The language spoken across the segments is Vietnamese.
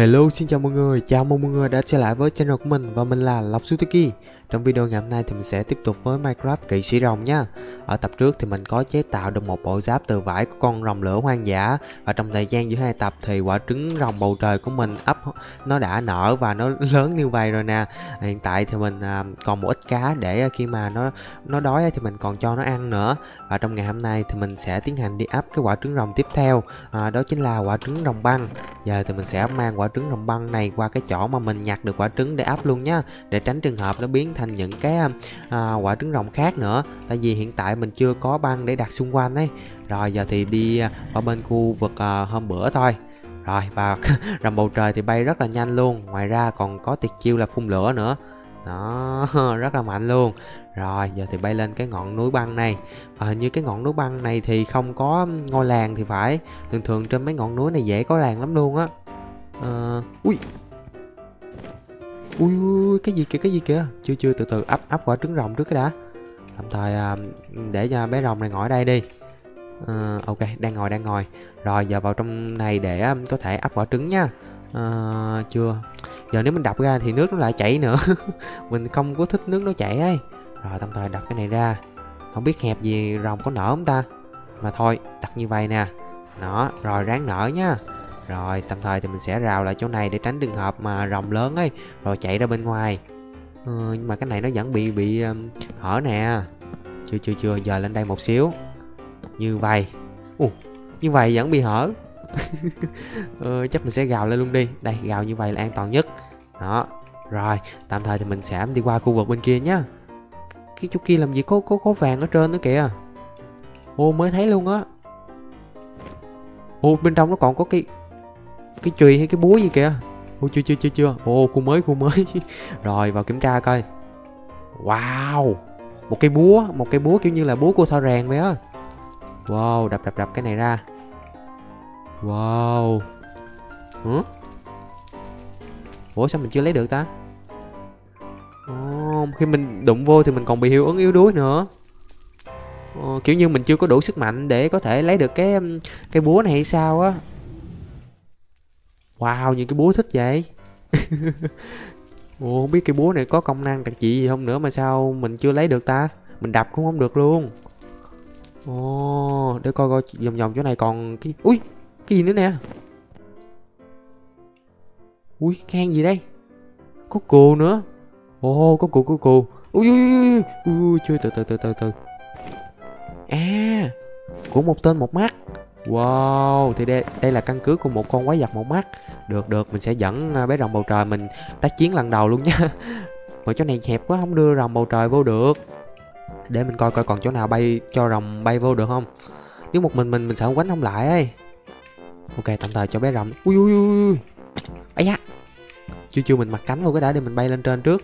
Hello, xin chào mọi người, chào mừng mọi người đã trở lại với channel của mình và mình là Lộc Suzuki. Trong video ngày hôm nay thì mình sẽ tiếp tục với Minecraft kỵ sĩ rồng nha. Ở tập trước thì mình có chế tạo được một bộ giáp từ vải của con rồng lửa hoang dã. Và trong thời gian giữa hai tập thì quả trứng rồng bầu trời của mình ấp nó đã nở và nó lớn như vậy rồi nè. Hiện tại thì mình à, còn một ít cá để khi mà nó nó đói thì mình còn cho nó ăn nữa. Và trong ngày hôm nay thì mình sẽ tiến hành đi ấp cái quả trứng rồng tiếp theo. À, Đó chính là quả trứng rồng băng. Giờ thì mình sẽ mang quả trứng rồng băng này qua cái chỗ mà mình nhặt được quả trứng để ấp luôn nhá Để tránh trường hợp nó biến thành những cái à, à, quả trứng rồng khác nữa. Tại vì hiện tại mình chưa có băng để đặt xung quanh ấy. Rồi giờ thì đi à, ở bên khu vực à, hôm bữa thôi. Rồi và rồng bầu trời thì bay rất là nhanh luôn. Ngoài ra còn có tuyệt chiêu là phun lửa nữa. Đó rất là mạnh luôn. Rồi giờ thì bay lên cái ngọn núi băng này. Và hình như cái ngọn núi băng này thì không có ngôi làng thì phải. Thường thường trên mấy ngọn núi này dễ có làng lắm luôn á. Uh, ui! Ui ui cái gì kìa cái gì kìa? Chưa chưa từ từ ấp ấp quả trứng rồng trước cái đã. Tạm thời à, để cho bé rồng này ngồi ở đây đi. À, ok đang ngồi đang ngồi. Rồi giờ vào trong này để à, có thể ấp quả trứng nha. À, chưa. Giờ nếu mình đập ra thì nước nó lại chảy nữa. Mình không có thích nước nó chảy ấy. Rồi tạm thời đập cái này ra. Không biết hẹp gì rồng có nở không ta? Mà thôi đặt như vậy nè. Nó rồi ráng nở nhá rồi tạm thời thì mình sẽ rào lại chỗ này để tránh trường hợp mà rồng lớn ấy rồi chạy ra bên ngoài. Ừ, nhưng mà cái này nó vẫn bị bị um, hở nè. Chưa chưa chưa giờ lên đây một xíu. Như vậy. Ồ, như vậy vẫn bị hở. Ừ, chắc mình sẽ gào lên luôn đi. Đây gào như vậy là an toàn nhất. Đó rồi tạm thời thì mình sẽ đi qua khu vực bên kia nhá. Cái chỗ kia làm gì có có có vàng ở trên nữa kìa. Ô mới thấy luôn á. Ô bên trong nó còn có cái cái chùy hay cái búa gì kìa. Ô chưa chưa chưa chưa. Ô khu mới khu mới. Rồi vào kiểm tra coi. Wow. Một cây búa một cây búa kiểu như là búa của thợ rèn vậy á. Wow đập đập đập cái này ra. Wow. Hả ủa sao mình chưa lấy được ta? Oh, khi mình đụng vô thì mình còn bị hiệu ứng yếu đuối nữa. Oh, kiểu như mình chưa có đủ sức mạnh để có thể lấy được cái cái búa này hay sao á wow những cái búa thích vậy. Ồ không biết cái búa này có công năng đặc trị gì không nữa mà sao mình chưa lấy được ta? Mình đập cũng không được luôn. Ồ để coi coi vòng vòng chỗ này còn cái ui cái gì nữa nè? Ui hang gì đây? Có cù nữa. Ồ có cù có cù ui ui ui ui, ui. Chưa từ từ từ từ từ. À của một tên một mắt. Wow, thì đây, đây là căn cứ của một con quái vật một mắt Được, được, mình sẽ dẫn à, bé rồng bầu trời mình tác chiến lần đầu luôn nha. Mà chỗ này hẹp quá, không đưa rồng bầu trời vô được. Để mình coi coi còn chỗ nào bay cho rồng bay vô được không? Nếu một mình mình mình sợ quánh không lại ấy. Ok, tạm thời cho bé rồng. Ui ui ui ui da. Chưa chưa mình mặc cánh vô cái đã để mình bay lên trên trước.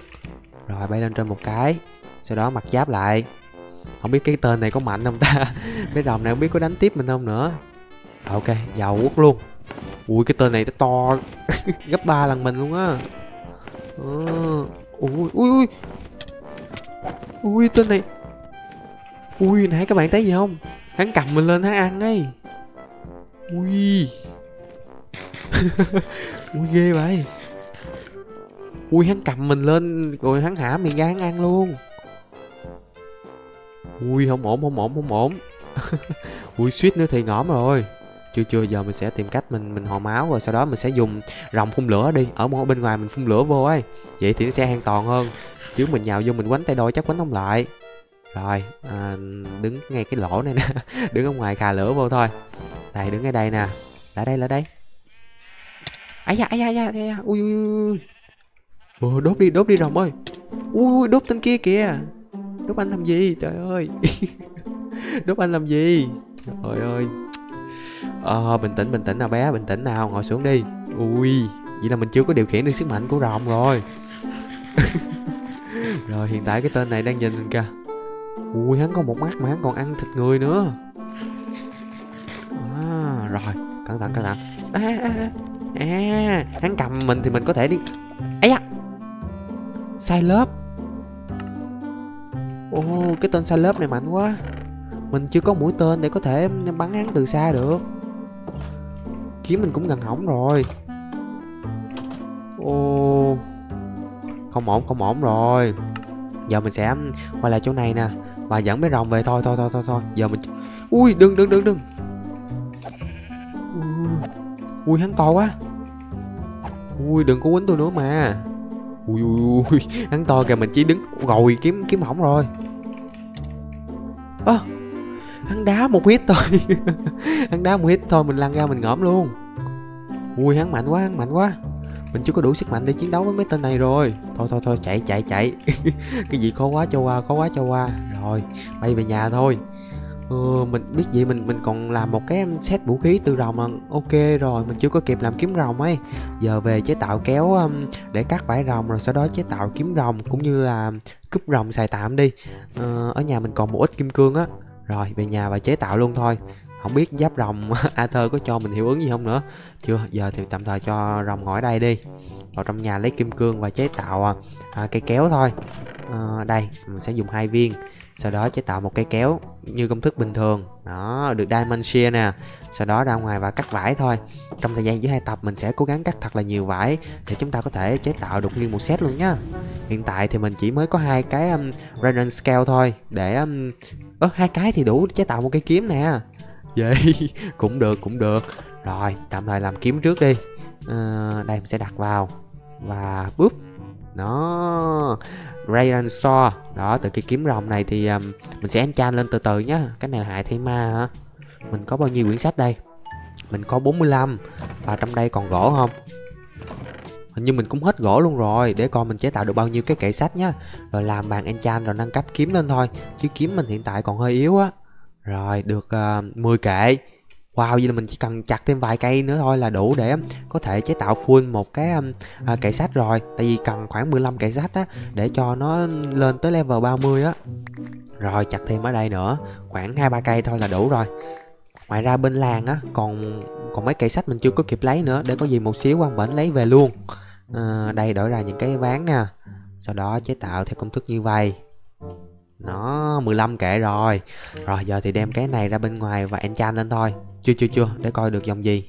Rồi bay lên trên một cái. Sau đó mặc giáp lại không biết cái tên này có mạnh không ta? Mấy đồng này không biết có đánh tiếp mình không nữa. Ok giàu quốc luôn. Ui, cái tên này nó to. Gấp ba lần mình luôn á. Ờ. Ui ui ui. Ui, tên này. Ui, nãy các bạn thấy gì không? Hắn cầm mình lên, hắn ăn ấy ui. Ui, ghê vậy. Ui, hắn cầm mình lên, rồi hắn hả miệng ra hắn ăn luôn ui không ổn không ổn không ổn. Ui suýt nữa thì ngõm rồi. Chưa chưa giờ mình sẽ tìm cách mình mình hồi máu rồi sau đó mình sẽ dùng rồng phun lửa đi. Ở bên ngoài mình phun lửa vô ấy. Vậy thì nó sẽ an toàn hơn. Chứ mình nhào vô mình quánh tay đôi chắc quánh không lại. Rồi à, đứng ngay cái lỗ này nè. Đứng ở ngoài khà lửa vô thôi. Đây đứng ngay đây nè. Lại đây lại đây. Ấy da ấy da ấy da ui ui ui Ồ, đốt đi đốt đi rồng ơi. Ui đốt tên kia kìa đúc anh làm gì? Trời ơi. Đúc anh làm gì? Trời ơi. Ờ bình tĩnh bình tĩnh nào bé bình tĩnh nào ngồi xuống đi. Ui vậy là mình chưa có điều khiển được sức mạnh của rồng rồi. Rồi hiện tại cái tên này đang nhìn mình kìa. Ui hắn có một mắt mà hắn còn ăn thịt người nữa. À, rồi cẩn thận cẩn thận. À, à, à, hắn cầm mình thì mình có thể đi. Ấy da. Sai lớp. Ồ, oh, cái tên xa lớp này mạnh quá. Mình chưa có mũi tên để có thể bắn hắn từ xa được. Kiếm mình cũng gần hỏng rồi. Ô không ổn không ổn rồi. Giờ mình sẽ um, quay lại chỗ này nè. Và dẫn mấy rồng về thôi thôi thôi thôi thôi. Giờ mình ui đừng đừng đừng đừng. Ui hắn to quá. Ui đừng có quýnh tôi nữa mà. Ui ui ui hắn to kìa mình chỉ đứng ngồi kiếm kiếm hỏng rồi ơ à, hắn đá một hit thôi. Hắn đá một hit thôi mình lăn ra mình ngõm luôn. Ui hắn mạnh quá hắn mạnh quá. Mình chưa có đủ sức mạnh để chiến đấu với mấy tên này rồi. Thôi thôi thôi chạy chạy chạy. Cái gì khó quá cho qua khó quá cho qua. Rồi bay về nhà thôi ừ, mình biết gì mình mình còn làm một cái set vũ khí từ rồng mà ok rồi mình chưa có kịp làm kiếm rồng ấy. Giờ về chế tạo kéo um, để cắt vải rồng rồi sau đó chế tạo kiếm rồng cũng như là cúp rồng xài tạm đi. Ờ, ở nhà mình còn một ít kim cương á. Rồi về nhà và chế tạo luôn thôi. Không biết giáp rồng Arthur có cho mình hiệu ứng gì không nữa. Chưa giờ thì tạm thời cho rồng ngồi ở đây đi. Vào trong nhà lấy kim cương và chế tạo à, à cây kéo thôi. À, đây mình sẽ dùng hai viên sau đó chế tạo một cây kéo như công thức bình thường. Đó được diamond shear nè. Sau đó ra ngoài và cắt vải thôi. Trong thời gian giữa hai tập mình sẽ cố gắng cắt thật là nhiều vải để chúng ta có thể chế tạo được nguyên một set luôn nhá. Hiện tại thì mình chỉ mới có hai cái um, random scale thôi để um, ớ hai cái thì đủ chế tạo một cái kiếm nè. Vậy cũng được cũng được. Rồi tạm thời làm kiếm trước đi. À, đây mình sẽ đặt vào. Và búp nó Raiden Saw đó từ cái kiếm rồng này thì um, mình sẽ enchant lên từ từ nhá. Cái này là hại thay ma hả? Mình có bao nhiêu quyển sách đây? Mình có 45 và trong đây còn gỗ không? Hình như mình cũng hết gỗ luôn rồi. Để coi mình chế tạo được bao nhiêu cái kệ sách nhá. Rồi làm bàn enchant rồi nâng cấp kiếm lên thôi. Chứ kiếm mình hiện tại còn hơi yếu á. Rồi được um, uh, 10 kệ. Wow, vậy là mình chỉ cần chặt thêm vài cây nữa thôi là đủ để um, có thể chế tạo full một cái um, à, kệ sách rồi. Tại vì cần khoảng 15 kệ sách á để cho nó lên tới level 30 á. Rồi chặt thêm ở đây nữa, khoảng hai ba cây thôi là đủ rồi. Ngoài ra bên làng á còn còn mấy cây sách mình chưa có kịp lấy nữa để có gì một xíu quan bển lấy về luôn. À, Đây đổi ra những cái ván nè Sau đó chế tạo theo công thức như vậy nó 15 kệ rồi. Rồi giờ thì đem cái này ra bên ngoài và enchant lên thôi. Chưa chưa chưa để coi được dòng gì.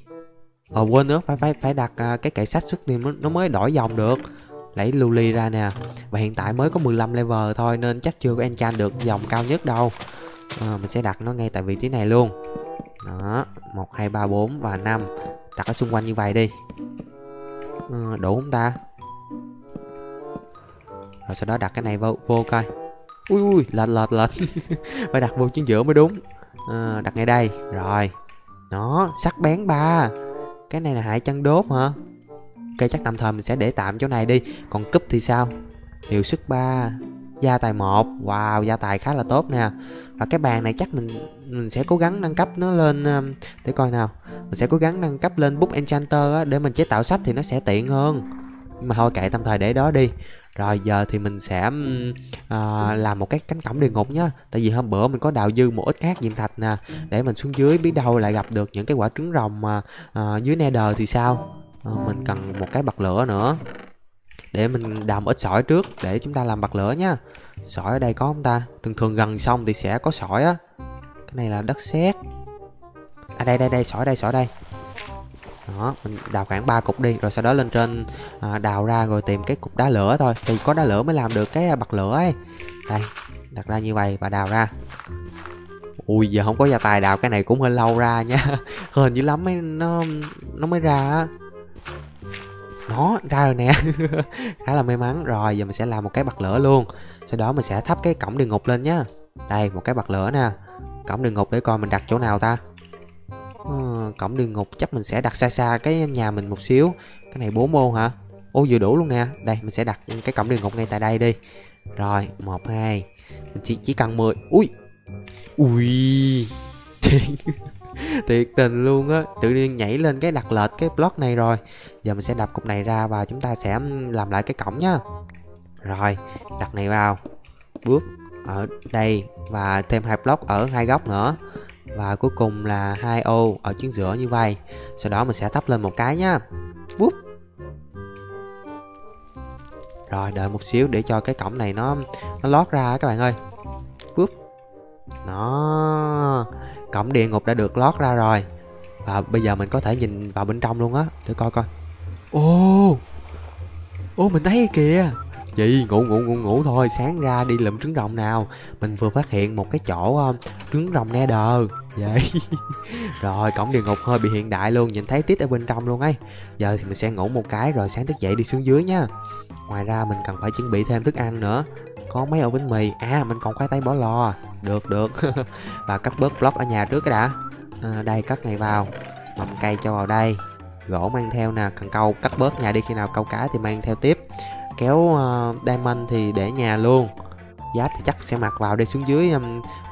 Ờ quên nữa phải phải phải đặt à, cái kệ sách xuất thì nó mới đổi dòng được. Lấy Luli ra nè. Và hiện tại mới có 15 level thôi nên chắc chưa có enchant được dòng cao nhất đâu. À, Mình sẽ đặt nó ngay tại vị trí này luôn. Đó 1, 2, 3, 4 và 5 Đặt ở xung quanh như vậy đi. À, Đủ không ta? Rồi sau đó đặt cái này vô, vô coi ui ui lệch lệch lệch. Phải đặt vô chính giữa mới đúng. À, đặt ngay đây. Rồi. Nó sắc bén ba. Cái này là hại chân đốt hả? Ok chắc tạm thời mình sẽ để tạm chỗ này đi. Còn cúp thì sao? Hiệu suất 3 gia tài một. Wow gia tài khá là tốt nè. Và cái bàn này chắc mình mình sẽ cố gắng nâng cấp nó lên um, để coi nào. Mình sẽ cố gắng nâng cấp lên book enchanter á, để mình chế tạo sách thì nó sẽ tiện hơn. Nhưng mà thôi kệ tạm thời để đó đi rồi giờ thì mình sẽ uh, làm một cái cánh cổng địa ngục nhá. Tại vì hôm bữa mình có đào dư một ít cát diệm thạch nè để mình xuống dưới biết đâu lại gặp được những cái quả trứng rồng mà uh, dưới nether thì sao? Uh, mình cần một cái bật lửa nữa. Để mình đào một ít sỏi trước để chúng ta làm bật lửa nhá. Sỏi ở đây có không ta? Thường thường gần xong thì sẽ có sỏi á. Cái này là đất sét. À đây đây đây sỏi đây sỏi đây đó mình đào khoảng 3 cục đi rồi sau đó lên trên à, đào ra rồi tìm cái cục đá lửa thôi. Thì có đá lửa mới làm được cái à, bật lửa ấy. Đây đặt ra như vậy và đào ra. Ui giờ không có gia tài đào cái này cũng hơi lâu ra nha. Hên dữ lắm mới nó nó mới ra á. Nó ra rồi nè. Khá là may mắn. Rồi giờ mình sẽ làm một cái bật lửa luôn. Sau đó mình sẽ thắp cái cổng địa ngục lên nhá. Đây một cái bật lửa nè. Cổng địa ngục để coi mình đặt chỗ nào ta. Ờ, cổng địa ngục chắc mình sẽ đặt xa xa cái nhà mình một xíu. Cái này 4 ô hả? Ô, vừa đủ luôn nè. Đây, mình sẽ đặt cái cổng địa ngục ngay tại đây đi. Rồi, một, hai. Mình chỉ chỉ cần 10 ui! Ui! Thiệt tình luôn á. Tự nhiên nhảy lên cái đặt lệch cái block này rồi. Giờ mình sẽ đập cục này ra và chúng ta sẽ làm lại cái cổng nhá. Rồi, đặt này vào. Bước ở đây và thêm hai block ở hai góc nữa và cuối cùng là hai ô ở chính giữa như vậy. Sau đó mình sẽ tắp lên một cái nhá. Búp. rồi, đợi một xíu để cho cái cổng này nó nó lót ra các bạn ơi. Búp. nó cổng địa ngục đã được lót ra rồi. Và bây giờ mình có thể nhìn vào bên trong luôn á. Để coi coi. Ô ô mình thấy kìa gì ngủ ngủ ngủ ngủ thôi sáng ra đi lượm trứng rồng nào. Mình vừa phát hiện một cái chỗ uh, trứng rồng nether vậy. Rồi cổng địa ngục hơi bị hiện đại luôn nhìn thấy tít ở bên trong luôn ấy. Giờ thì mình sẽ ngủ một cái rồi sáng thức dậy đi xuống dưới nha. Ngoài ra mình cần phải chuẩn bị thêm thức ăn nữa. Có mấy ổ bánh mì. À mình còn khoai tây bỏ lò. Được được. Và cắt bớt block ở nhà trước cái đã. À, đây cắt này vào. Mầm cây cho vào đây. Gỗ mang theo nè cần câu. Cắt bớt nhà đi khi nào câu cá thì mang theo tiếp kéo uh, diamond thì để nhà luôn. Giáp thì chắc sẽ mặc vào đây xuống dưới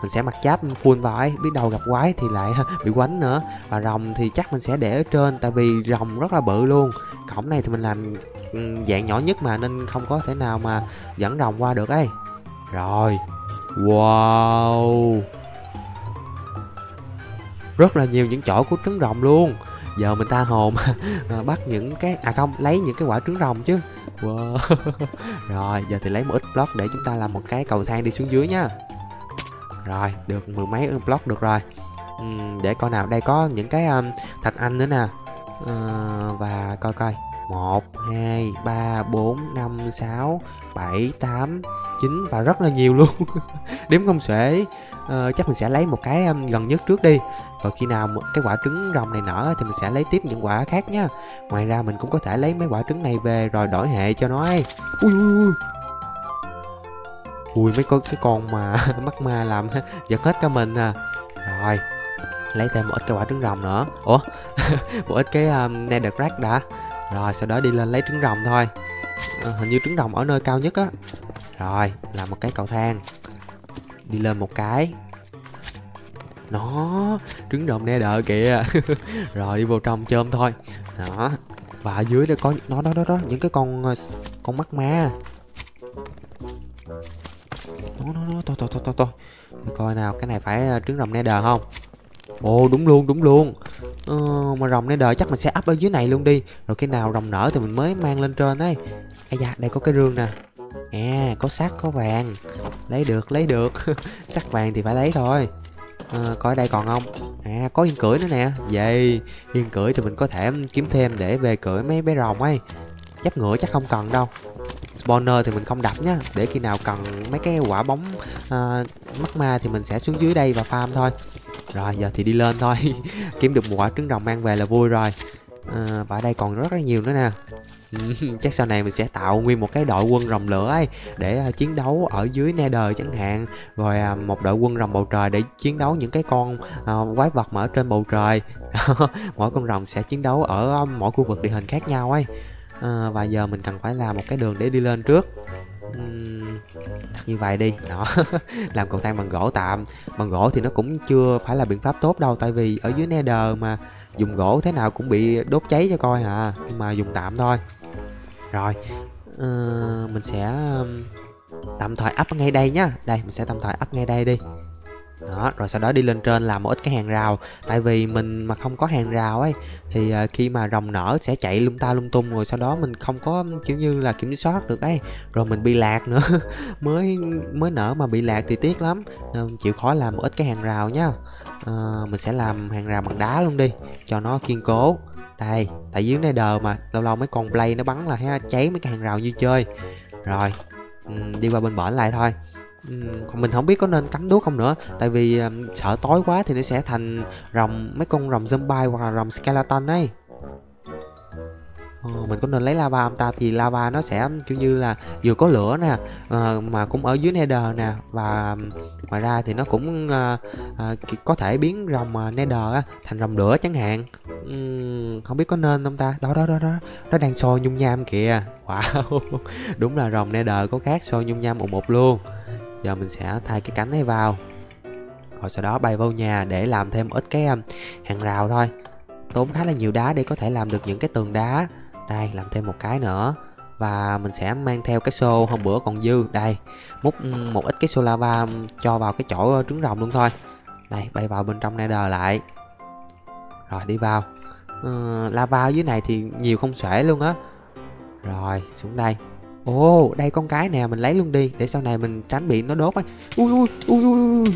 mình sẽ mặc giáp full vào ấy biết đâu gặp quái thì lại bị quánh nữa. Và rồng thì chắc mình sẽ để ở trên tại vì rồng rất là bự luôn. Cổng này thì mình làm dạng nhỏ nhất mà nên không có thể nào mà dẫn rồng qua được ấy. Rồi. Wow. Rất là nhiều những chỗ của trứng rồng luôn. Giờ mình ta hồn bắt những cái à không lấy những cái quả trứng rồng chứ quá rồi giờ thì lấy một ít block để chúng ta làm một cái cầu thang đi xuống dưới nhá. Rồi được mười mấy block được rồi. Uhm, để coi nào đây có những cái um, thạch anh nữa nè. Uh, và coi coi. Một hai ba bốn năm sáu bảy tám chín và rất là nhiều luôn. Đếm không xuể uh, chắc mình sẽ lấy một cái um, gần nhất trước đi. Rồi khi nào cái quả trứng rồng này nở thì mình sẽ lấy tiếp những quả khác nhá. Ngoài ra mình cũng có thể lấy mấy quả trứng này về rồi đổi hệ cho nó ấy. Ui ui ui ui. Mấy con cái con mà mắt ma làm giật hết cả mình à. Rồi lấy thêm một ít cái quả trứng rồng nữa. Ủa một ít cái um, netherrack đã. Rồi sau đó đi lên lấy trứng rồng thôi. À, hình như trứng rồng ở nơi cao nhất á. Rồi là một cái cầu thang đi lên một cái. Nó trứng rồng nether kìa. Rồi đi vô trong chôm thôi. Đó và ở dưới đây có nó đó đó đó những cái con ờ, con mắt ma. Nó nó nó to to to to to coi nào cái này phải ờ, trứng rồng nether không? Ồ đúng luôn đúng luôn. Ờ, mà rồng nether chắc mình sẽ ấp ở dưới này luôn đi. Rồi khi nào rồng nở thì mình mới mang lên trên đấy ai da đây có cái rương nè à có sắt có vàng. Lấy được lấy được. Sắt vàng thì phải lấy thôi. À, coi đây còn không? À có yên cưỡi nữa nè. Vậy yên cưỡi thì mình có thể kiếm thêm để về cưỡi mấy bé rồng ấy. Giáp ngựa chắc không cần đâu. Spawner thì mình không đập nhá. Để khi nào cần mấy cái quả bóng à, mắt ma thì mình sẽ xuống dưới đây và farm thôi. Rồi giờ thì đi lên thôi. Kiếm được một quả trứng rồng mang về là vui rồi. À, và ở đây còn rất là nhiều nữa nè. chắc sau này mình sẽ tạo nguyên một cái đội quân rồng lửa ấy để uh, chiến đấu ở dưới nether chẳng hạn. Rồi uh, một đội quân rồng bầu trời để chiến đấu những cái con uh, quái vật mà ở trên bầu trời. Mỗi con rồng sẽ chiến đấu ở uh, mỗi khu vực địa hình khác nhau ấy. Uh, và giờ mình cần phải làm một cái đường để đi lên trước. Uhm, như vậy đi. Đó làm cầu thang bằng gỗ tạm. Bằng gỗ thì nó cũng chưa phải là biện pháp tốt đâu tại vì ở dưới nether mà dùng gỗ thế nào cũng bị đốt cháy cho coi à nhưng mà dùng tạm thôi rồi uh, mình sẽ tạm thời up ngay đây nhá. Đây mình sẽ tạm thời up ngay đây đi. Đó rồi sau đó đi lên trên làm một ít cái hàng rào. Tại vì mình mà không có hàng rào ấy thì uh, khi mà rồng nở sẽ chạy lung ta lung tung rồi sau đó mình không có kiểu như là kiểm soát được ấy. Rồi mình bị lạc nữa. Mới mới nở mà bị lạc thì tiếc lắm. Nên chịu khó làm một ít cái hàng rào nhá. Uh, mình sẽ làm hàng rào bằng đá luôn đi cho nó kiên cố đây tại dưới này đờ mà lâu lâu mấy con play nó bắn là ha cháy mấy cái hàng rào như chơi. Rồi um, đi qua bên bển lại thôi. Còn mình không biết có nên cắm đuốc không nữa tại vì um, sợ tối quá thì nó sẽ thành rồng mấy con rồng zombie hoặc là rồng skeleton ấy. Ờ, mình có nên lấy lava không ta? Thì lava nó sẽ kiểu như là vừa có lửa nè uh, mà cũng ở dưới nether nè và ngoài ra thì nó cũng uh, uh, có thể biến rồng uh, nether á, thành rồng lửa chẳng hạn. Uhm, không biết có nên không ta? Đó đó đó đó nó đang sôi nhung nham kìa. Wow đúng là rồng nether có khác sôi nhung nham một một luôn. Giờ mình sẽ thay cái cánh ấy vào. Rồi sau đó bay vô nhà để làm thêm ít cái hàng rào thôi. Tốn khá là nhiều đá để có thể làm được những cái tường đá đây làm thêm một cái nữa. Và mình sẽ mang theo cái xô hôm bữa còn dư. Đây múc một ít cái xô lava cho vào cái chỗ trứng rồng luôn thôi. Đây bay vào bên trong nether lại. Rồi đi vào. Uh, lava dưới này thì nhiều không xuể luôn á. Rồi xuống đây. Ồ oh, đây con cái nè mình lấy luôn đi để sau này mình tránh bị nó đốt ấy. Ui ui ui ui ui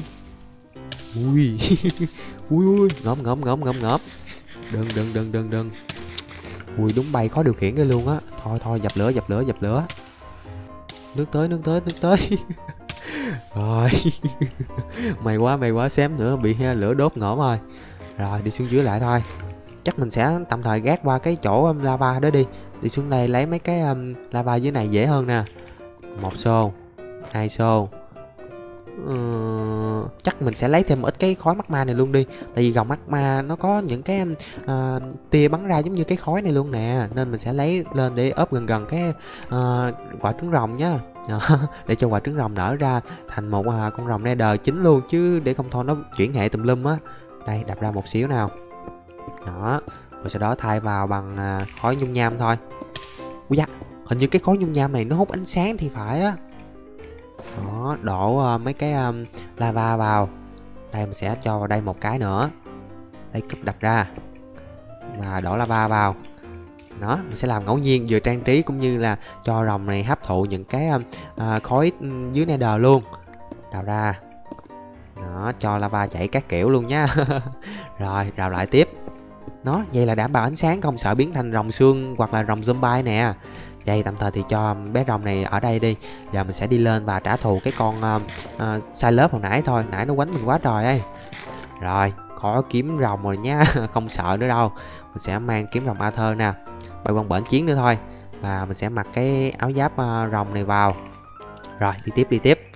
ui. Ui. Ngộm ngộm ngộm ngộm ngộm đừng đừng đừng đừng đừng ui đúng bay khó điều khiển cái luôn á. Thôi thôi dập lửa dập lửa dập lửa. Nước tới nước tới nước tới. Rồi. Mày quá mày quá xém nữa bị à, lửa đốt ngõm rồi. Rồi đi xuống dưới lại thôi. Chắc mình sẽ tạm thời gác qua cái chỗ um, lava đó đi. Đi xuống đây lấy mấy cái um, lava dưới này dễ hơn nè. Một xô hai xô chắc mình sẽ lấy thêm một ít cái khói magma này luôn đi. Tại vì gọng magma nó có những cái uh, tia bắn ra giống như cái khói này luôn nè. Nên mình sẽ lấy lên để ốp gần gần cái uh, quả trứng rồng nhá. Ờ, để cho quả trứng rồng nở ra thành một uh, con rồng nether chính luôn chứ để không thôi nó chuyển hệ tùm lum á. Đây đập ra một xíu nào. Đó rồi sau đó thay vào bằng uh, khói nhung nham thôi. Ui da hình như cái khói nhung nham này nó hút ánh sáng thì phải á đó đổ uh, mấy cái um, lava vào. Đây mình sẽ cho vào đây một cái nữa. Đây cúp đập ra. Và đổ lava vào. Đó mình sẽ làm ngẫu nhiên vừa trang trí cũng như là cho rồng này hấp thụ những cái uh, khói dưới nether luôn. Đào ra. Đó cho lava chảy các kiểu luôn nhá. Rồi đào lại tiếp. Nó vậy là đảm bảo ánh sáng không sợ biến thành rồng xương hoặc là rồng zombie nè vậy tạm thời thì cho bé rồng này ở đây đi. Giờ mình sẽ đi lên và trả thù cái con uh, uh, sai lớp hồi nãy thôi. Nãy nó quánh mình quá trời ấy. Rồi có kiếm rồng rồi nhá. Không sợ nữa đâu. Mình sẽ mang kiếm rồng Arthur nè. Bay quân bển chiến nữa thôi. Và mình sẽ mặc cái áo giáp uh, rồng này vào. Rồi đi tiếp đi tiếp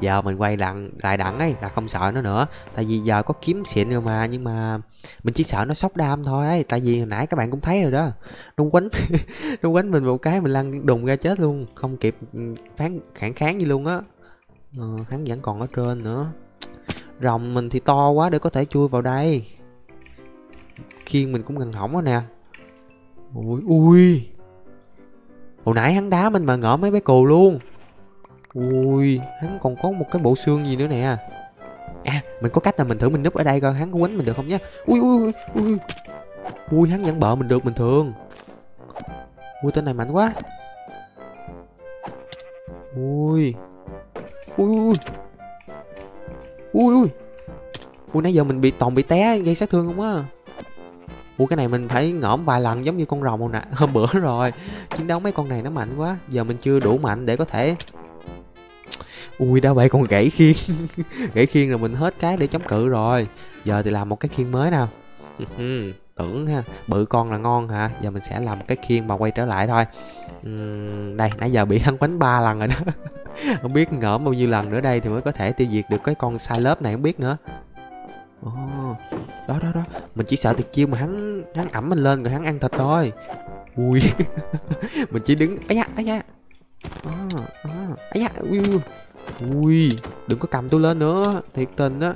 giờ mình quay lặng lại đặng ấy là không sợ nó nữa. Tại vì giờ có kiếm xịn rồi mà nhưng mà mình chỉ sợ nó sốc đam thôi ấy. Tại vì hồi nãy các bạn cũng thấy rồi đó. Nó quánh nó quánh mình một cái mình lăn đùng ra chết luôn. Không kịp ừ, phán kháng kháng gì luôn á. Ờ, hắn vẫn còn ở trên nữa. Rồng mình thì to quá để có thể chui vào đây. Khiên mình cũng gần hỏng rồi nè. Ui ui. Hồi nãy hắn đá mình mà ngỡ mấy bé cù luôn ui, hắn còn có một cái bộ xương gì nữa nè. À mình có cách là mình thử mình núp ở đây coi, hắn có quánh mình được không nhá? Ui ui ui ui hắn vẫn bợ mình được bình thường. Ui, tên này mạnh quá. Ui. Ui ui ui. Ui ui. Nãy giờ mình bị, toàn bị té, gây sát thương không á? Ủa cái này mình phải ngõm vài lần giống như con rồng hồi nãy hôm bữa rồi. Chiến đấu mấy con này nó mạnh quá. Giờ mình chưa đủ mạnh để có thể ui đã vậy còn gãy khiên. Gãy khiên là mình hết cái để chống cự rồi. Giờ thì làm một cái khiên mới nào. Tưởng ha. Bự con là ngon hả? Giờ mình sẽ làm cái khiên mà quay trở lại thôi. Uhm, đây nãy giờ bị hắn quánh ba lần rồi đó. Không biết ngỡ bao nhiêu lần nữa đây thì mới có thể tiêu diệt được cái con sai lớp này không biết nữa. Oh, đó đó đó. Mình chỉ sợ tuyệt chiêu mà hắn hắn ẩm mình lên rồi hắn ăn thịt thôi. Ui. Mình chỉ đứng ấy da ấy da. Ờ, ờ, ấy da ui, ui ui, đừng có cầm tôi lên nữa. Thiệt tình á.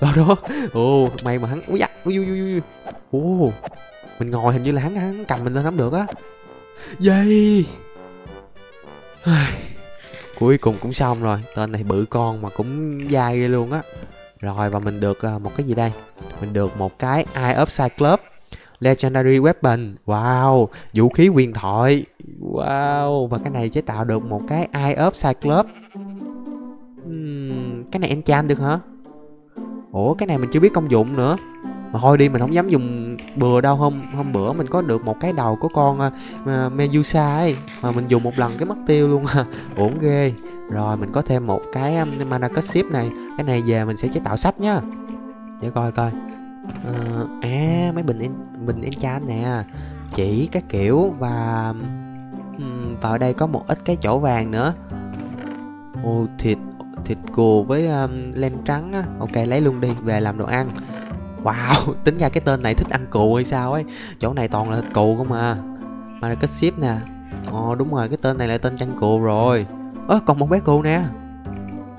Đó đó ồ mày mà hắn ui da, ui ui ui ồ, mình ngồi hình như là hắn hắn cầm mình lên nắm được á. Dây. Cuối cùng cũng xong rồi. Tên này bự con mà cũng dai ghê luôn á. Rồi, và mình được à, một cái gì đây? Mình được một cái eye of cyclops. Legendary weapon. Wow, vũ khí quyền thoại. Wow, và cái này chế tạo được một cái eye of cyclops cái này enchant được hả? Ủa cái này mình chưa biết công dụng nữa. Mà thôi đi mình không dám dùng bừa đâu. Hôm hôm bữa mình có được một cái đầu của con uh, Medusa ấy. Mà mình dùng một lần cái mất tiêu luôn. Ổn ghê. Rồi mình có thêm một cái um, mana cut ship này. Cái này về mình sẽ chế tạo sách nhá. Để coi coi. Uh, à mấy bình in, bình enchant nè. Chỉ các kiểu và um, vào đây có một ít cái chỗ vàng nữa. Ô thịt thịt cừu với um, len trắng á. Ok lấy luôn đi về làm đồ ăn. Wow tính ra cái tên này thích ăn cừu hay sao ấy? Chỗ này toàn là thịt cừu không à. Mà là cái ship nè. Ồ đúng rồi cái tên này là tên chăn cừu rồi. Ơ còn một bé cừu nè.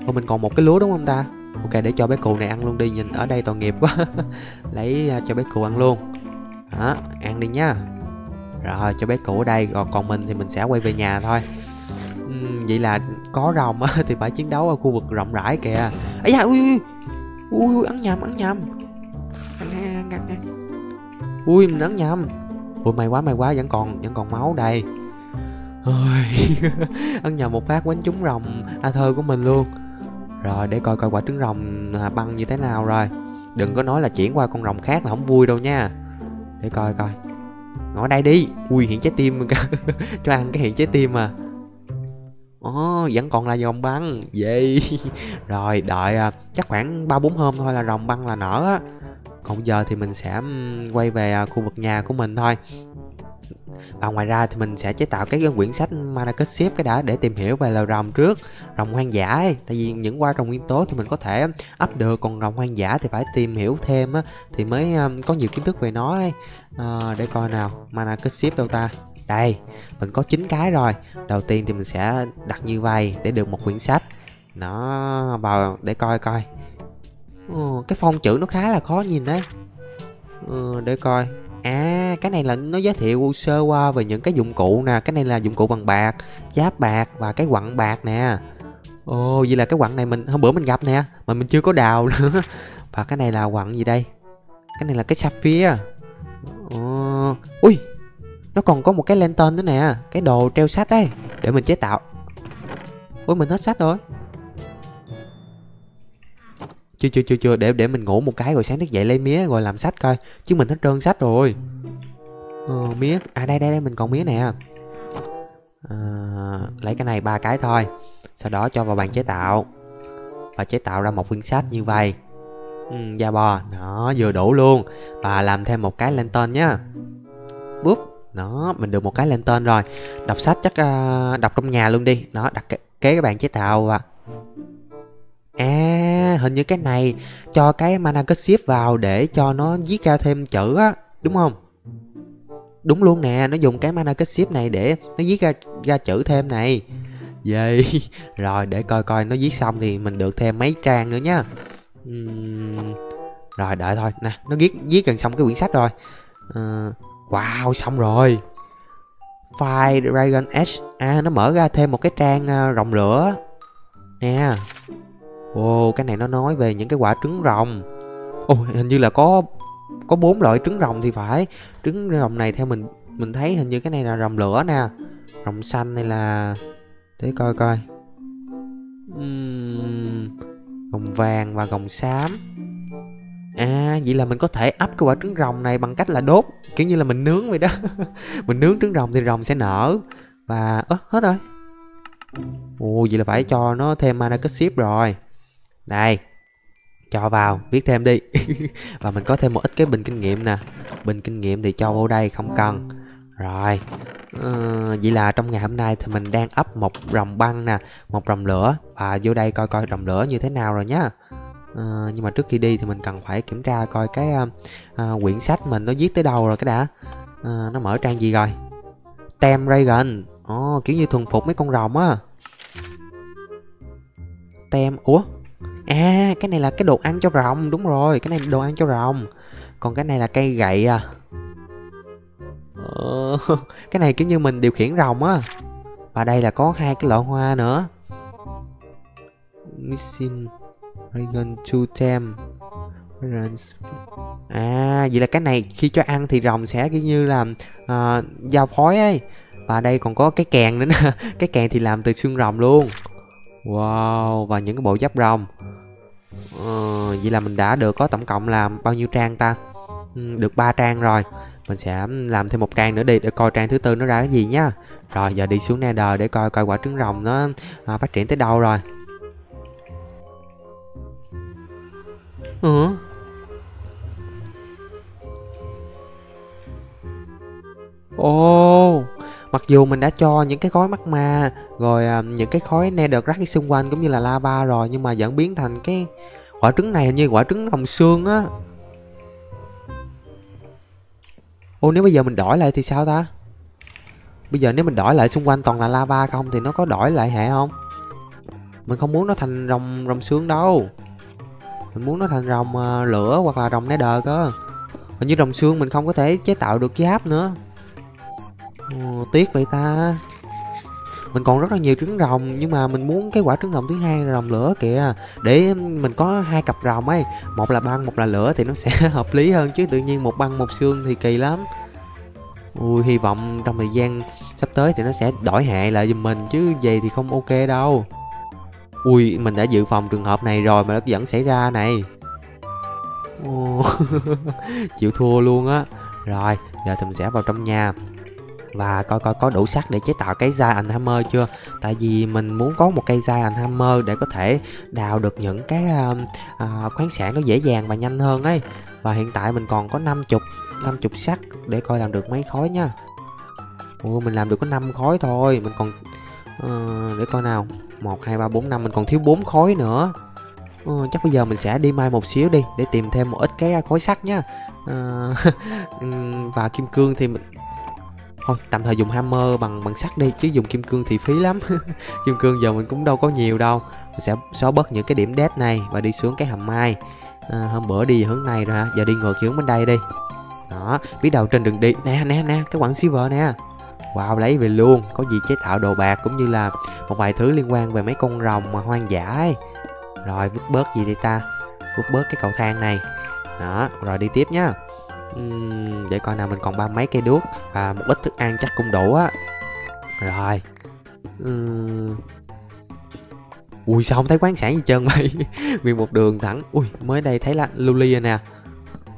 Ồ mình còn một cái lúa đúng không ta? Ok để cho bé cừu này ăn luôn đi nhìn ở đây tội nghiệp quá. Lấy uh, cho bé cừu ăn luôn. Đó ăn đi nhá rồi cho bé cừu ở đây rồi còn mình thì mình sẽ quay về nhà thôi vậy là có rồng á thì phải chiến đấu ở khu vực rộng rãi kìa. Ấy da ui ui ui, ui ăn nhầm ăn nhầm. Ăn ăn ăn ăn ui mình ăn nhầm. Ui may quá may quá vẫn còn vẫn còn máu đây. Ôi ăn nhầm một phát quánh trúng rồng a thơ của mình luôn. Rồi để coi coi quả trứng rồng à, băng như thế nào rồi. Đừng có nói là chuyển qua con rồng khác là không vui đâu nha. Để coi coi. Ngồi đây đi. Ui hiện trái tim cho ăn cái hiện trái tim mà Ồ, oh, vẫn còn là dòng băng. Vậy. Rồi, đợi à, chắc khoảng 3-4 hôm thôi là rồng băng là nở á. Còn giờ thì mình sẽ quay về à, khu vực nhà của mình thôi. Và ngoài ra thì mình sẽ chế tạo cái quyển sách mana Ship xếp cái đã để tìm hiểu về loài rồng trước. Rồng hoang dã ấy tại vì những qua rồng nguyên tố thì mình có thể ấp được còn rồng hoang dã thì phải tìm hiểu thêm á thì mới có nhiều kiến thức về nó ấy. À, để coi nào mana Ship xếp đâu ta? Đây mình có 9 cái rồi. Đầu tiên thì mình sẽ đặt như vậy để được một quyển sách. Nó vào để coi coi. Ừ, cái phong chữ nó khá là khó nhìn đấy. Ừ, để coi. À cái này là nó giới thiệu sơ qua về những cái dụng cụ nè. Cái này là dụng cụ bằng bạc Giáp bạc và cái quặng bạc nè. Ồ vậy là cái quặng này mình hôm bữa mình gặp nè Mà mình chưa có đào nữa. Và cái này là quặng gì đây? Cái này là cái sapphire Ồ Ui nó còn có một cái lantern nữa nè Cái đồ treo sách ấy Để mình chế tạo. Ui mình hết sách rồi. Chưa chưa chưa chưa để để mình ngủ một cái rồi sáng thức dậy lấy mía rồi làm sách coi chứ mình hết trơn sách rồi. Ờ, mía à đây đây đây mình còn mía nè. À, lấy cái này ba cái thôi sau đó cho vào bàn chế tạo. Và chế tạo ra một quyển sách như vậy. Ừ, da bò. Nó vừa đủ luôn. Và làm thêm một cái lên tên nhá. Búp nó mình được một cái lên tên rồi đọc sách chắc uh, đọc trong nhà luôn đi nó đặt kế cái bàn chế tạo và À, hình như cái này cho cái mana kết ship vào để cho nó viết ra thêm chữ á, đúng không? Đúng luôn nè, nó dùng cái mana kết ship này để nó viết ra ra chữ thêm này. Vậy. Rồi để coi coi nó viết xong thì mình được thêm mấy trang nữa nhá. Uhm... Rồi đợi thôi, nè, nó viết viết gần xong cái quyển sách rồi. Uh... Wow, xong rồi. Fire Dragon Edge. À nó mở ra thêm một cái trang à, rồng lửa. Nè, Wow, cái này nó nói về những cái quả trứng rồng Ồ, hình như là có có bốn loại trứng rồng thì phải Trứng rồng này theo mình mình thấy hình như cái này là rồng lửa nè Rồng xanh này là Để coi coi uhm, Rồng vàng và rồng xám À vậy là mình có thể ấp cái quả trứng rồng này bằng cách là đốt Kiểu như là mình nướng vậy đó. Mình nướng trứng rồng thì rồng sẽ nở Và... ớ hết rồi. Ồ vậy là phải cho nó thêm mana kết ship rồi. Đây Cho vào Viết thêm đi. Và mình có thêm một ít cái bình kinh nghiệm nè. Bình kinh nghiệm thì cho vô đây không cần. Rồi uh, Vậy là trong ngày hôm nay thì mình đang ấp một rồng băng nè Một rồng lửa. Và vô đây coi coi rồng lửa như thế nào rồi nhá uh, Nhưng mà trước khi đi thì mình cần phải kiểm tra coi cái uh, uh, quyển sách mình nó viết tới đâu rồi cái đã. Uh, Nó mở trang gì rồi? Tem Reagan. Ồ, oh, kiểu như thuần phục mấy con rồng á. Tem Ủa? À cái này là cái đồ ăn cho rồng. Đúng rồi cái này đồ ăn cho rồng. Còn cái này là cây gậy à. Ờ, Cái này kiểu như mình điều khiển rồng á. Và đây là có hai cái lọ hoa nữa. Missing. Dragon to Tem À vậy là cái này khi cho ăn thì rồng sẽ kiểu như là uh, giao phối ấy. Và đây còn có cái kèn nữa nè. Cái kèn thì làm từ xương rồng luôn. Wow Và những cái bộ giáp rồng. Uh, Vậy là mình đã được có tổng cộng làm bao nhiêu trang ta? Ừ, được 3 trang rồi. Mình sẽ ừ, làm thêm một trang nữa đi Để coi trang thứ tư nó ra cái gì nhá. Rồi giờ đi xuống Nether để coi coi quả trứng rồng nó à, phát triển tới đâu rồi. Ừ. Ồ Mặc dù mình đã cho những cái khói mắt ma Rồi à, những cái khói netherrack xung quanh cũng như là lava rồi Nhưng mà vẫn biến thành cái quả trứng này hình như quả trứng rồng xương á. Ô nếu bây giờ mình đổi lại thì sao ta? Bây giờ nếu mình đổi lại xung quanh toàn là lava không Thì nó có đổi lại hệ không? Mình không muốn nó thành rồng rồng xương đâu. Mình muốn nó thành rồng uh, lửa hoặc là rồng nether cơ. Hình như rồng xương mình không có thể chế tạo được giáp nữa. Ừ, tiếc vậy ta. Mình còn rất là nhiều trứng rồng nhưng mà mình muốn cái quả trứng rồng thứ hai là rồng lửa kìa. Để mình có hai cặp rồng ấy một là băng một là lửa thì nó sẽ hợp lý hơn chứ. Tự nhiên một băng một xương thì kỳ lắm. Ui hy vọng trong thời gian sắp tới thì nó sẽ đổi hệ lại giùm mình chứ vậy thì không ok đâu ui mình đã dự phòng trường hợp này rồi mà nó vẫn xảy ra này. Chịu thua luôn á. Rồi giờ thì mình sẽ vào trong nhà. Và coi coi có đủ sắt để chế tạo cái Giant Hammer chưa? Tại vì mình muốn có một cây Giant Hammer để có thể đào được những cái uh, uh, khoáng sản nó dễ dàng và nhanh hơn ấy. Và hiện tại mình còn có 50 50 sắt để coi làm được mấy khối nha. Ủa mình làm được có 5 khối thôi. Mình còn ờ, để coi nào. 1 2 3 4 5 mình còn thiếu 4 khối nữa. Ờ, chắc bây giờ mình sẽ đi mai một xíu đi để tìm thêm một ít cái à, khối sắt nhá. Ờ, và kim cương thì mình thôi tạm thời dùng hammer bằng bằng sắt đi chứ dùng kim cương thì phí lắm. Kim cương giờ mình cũng đâu có nhiều đâu. Mình sẽ xóa bớt những cái điểm dead này và đi xuống cái hầm mai à, ờ, hôm bữa đi hướng này rồi giờ đi ngược hướng bên đây đi. Đó biết đầu trên đường đi nè nè nè cái quặng silver nè wow lấy về luôn có gì chế tạo đồ bạc cũng như là một vài thứ liên quan về mấy con rồng mà hoang dã ấy. Rồi vứt bớt gì đây ta? Vứt bớt cái cầu thang này. Đó rồi đi tiếp nhá. Uhm, để coi nào mình còn ba mấy cây đuốc và một ít thức ăn chắc cũng đủ á. Rồi. Uhm. ui sao không thấy quán sản gì trơn mày nguyên một đường thẳng. Ui mới đây thấy là luli nè.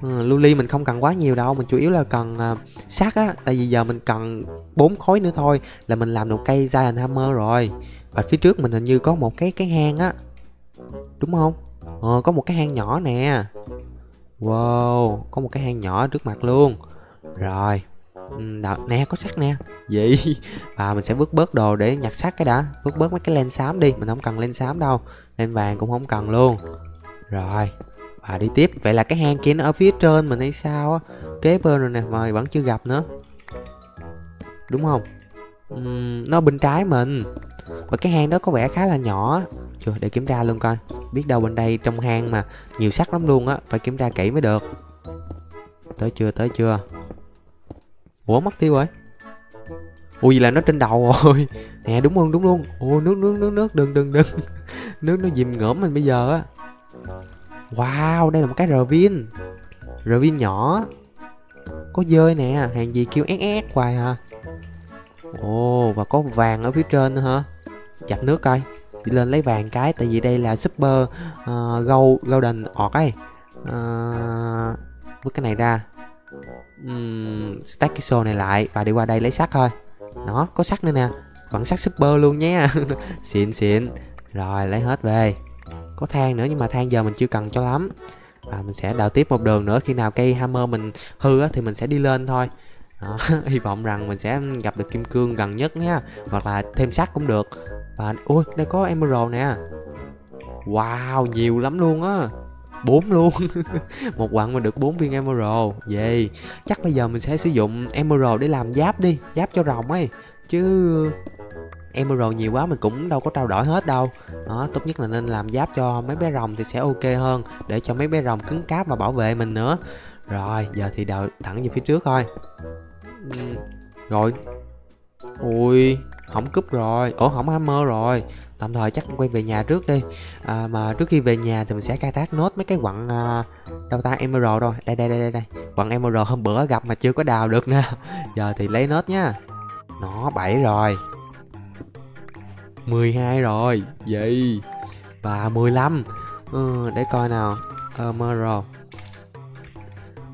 Ờ, ừ, luli mình không cần quá nhiều đâu mình chủ yếu là cần uh, sắt á. Tại vì giờ mình cần bốn khối nữa thôi là mình làm được cây giant hammer rồi. Và phía trước mình hình như có một cái cái hang á. Đúng không? Ờ có một cái hang nhỏ nè. Wow, có một cái hang nhỏ trước mặt luôn. Rồi. Ừ, Đó, nè có sắt nè. Gì Và mình sẽ vứt bớt đồ để nhặt sắt cái đã. Vứt bớt mấy cái len xám đi Mình không cần len xám đâu. Len vàng cũng không cần luôn. Rồi à, đi tiếp. Vậy là cái hang kia nó ở phía trên mình hay sao á? Kế bên rồi nè Mà vẫn chưa gặp nữa. Đúng không? Uhm, Nó bên trái mình. Và cái hang đó có vẻ khá là nhỏ chưa để kiểm tra luôn coi. Biết đâu bên đây trong hang mà nhiều sắt lắm luôn á phải kiểm tra kỹ mới được. Tới chưa tới chưa? Ủa mất tiêu rồi. Ui vậy là nó trên đầu rồi. Nè đúng luôn đúng luôn. Ồ nước nước nước nước đừng đừng đừng. Nước nó dìm ngỡm mình bây giờ á wow đây là một cái rờ viên rờ nhỏ. Có dơi nè hàng gì kêu ét ét hoài hả ồ và có vàng ở phía trên nữa hả? Chặt nước coi. Đi lên lấy vàng cái tại vì đây là super uh, gold golden. Ọt ấy uh, cái này ra. Um, stack cái xô này lại và đi qua đây lấy sắt thôi. Nó có sắt nữa nè. Vẫn sắt super luôn nhé. Xịn xịn. Rồi lấy hết về có than nữa nhưng mà than giờ mình chưa cần cho lắm. Và mình sẽ đào tiếp một đường nữa khi nào cây hammer mình hư á, thì mình sẽ đi lên thôi. Đó, hy vọng rằng mình sẽ gặp được kim cương gần nhất nha hoặc là thêm sắt cũng được. Và ui đây có emerald nè. Wow nhiều lắm luôn á. Bốn luôn. Một quặng mà được bốn viên emerald. Vậy chắc bây giờ mình sẽ sử dụng emerald để làm giáp đi giáp cho rồng ấy. Chứ emerald nhiều quá mình cũng đâu có trao đổi hết đâu. Đó tốt nhất là nên làm giáp cho mấy bé rồng thì sẽ ok hơn để cho mấy bé rồng cứng cáp và bảo vệ mình nữa. Rồi giờ thì đào thẳng về phía trước thôi. Rồi. Ui hỏng cúp rồi. Ủa hỏng hammer rồi. Tạm thời chắc quay về nhà trước đi. À, mà trước khi về nhà thì mình sẽ khai thác nốt mấy cái quặng à, đâu ta? Emerald rồi đây đây đây đây đây. Quặng emerald hôm bữa gặp mà chưa có đào được nè. Giờ thì lấy nốt nhá nó bảy rồi. 12 rồi. Vậy và 15 ừ, để coi nào. Emerald.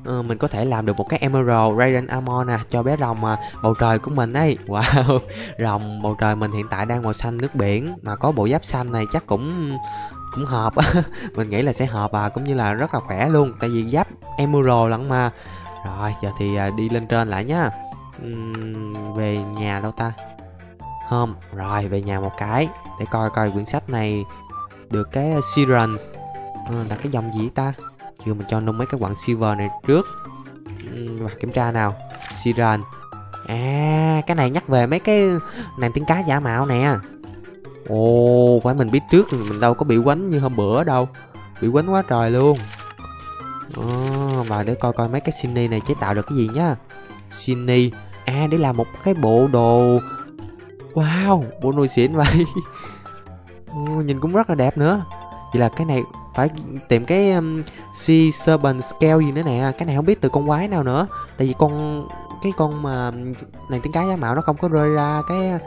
Ừ, mình có thể làm được một cái emerald radiant armor nè cho bé rồng à, bầu trời của mình ấy. Wow rồng bầu trời mình hiện tại đang màu xanh nước biển mà có bộ giáp xanh này chắc cũng cũng hợp. Mình nghĩ là sẽ hợp à cũng như là rất là khỏe luôn tại vì giáp emerald lắm mà. Rồi giờ thì à, đi lên trên lại nhá. Uhm, về nhà đâu ta? Hôm rồi về nhà một cái để coi coi quyển sách này được cái uh, Sirens ừ, ờ, là cái dòng gì ta? Chưa mình cho nung mấy cái quặng silver này trước. Và kiểm tra nào. Siren à cái này nhắc về mấy cái nàng tiếng cá giả mạo nè. Ồ phải mình biết trước mình đâu có bị quánh như hôm bữa đâu. Bị quánh quá trời luôn. À, và để coi coi mấy cái Sydney này chế tạo được cái gì nhá. Sydney. À để làm một cái bộ đồ wow bộ nồi xịn vậy. Ừ, nhìn cũng rất là đẹp nữa. Vậy là cái này phải tìm cái um, Sea Serpent Scale gì nữa nè. Cái này không biết từ con quái nào nữa. Tại vì con cái con mà này tiếng cái giá mạo nó không có rơi ra cái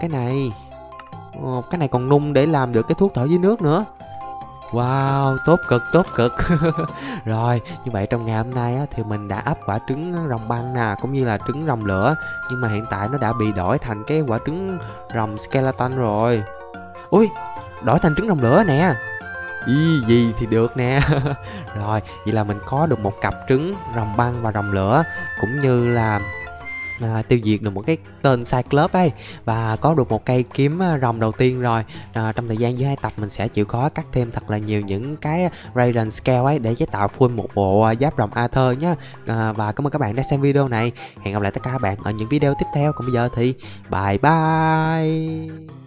cái này. Ờ, cái này còn nung để làm được cái thuốc thở dưới nước nữa Wow, tốt cực, tốt cực. Rồi, như vậy trong ngày hôm nay á, thì mình đã ấp quả trứng rồng băng nè Cũng như là trứng rồng lửa. Nhưng mà hiện tại nó đã bị đổi thành cái quả trứng rồng skeleton rồi. Ui, đổi thành trứng rồng lửa nè. Ý, gì thì được nè. Rồi, vậy là mình có được một cặp trứng rồng băng và rồng lửa Cũng như là à, tiêu diệt được một cái tên Cyclops ấy. Và có được một cây kiếm à, rồng đầu tiên rồi. À, trong thời gian dưới hai tập mình sẽ chịu khó cắt thêm thật là nhiều những cái Raiden scale ấy để chế tạo full một bộ à, giáp rồng Arthur nhé à, và cảm ơn các bạn đã xem video này. Hẹn gặp lại tất cả các bạn ở những video tiếp theo. Còn bây giờ thì bye bye.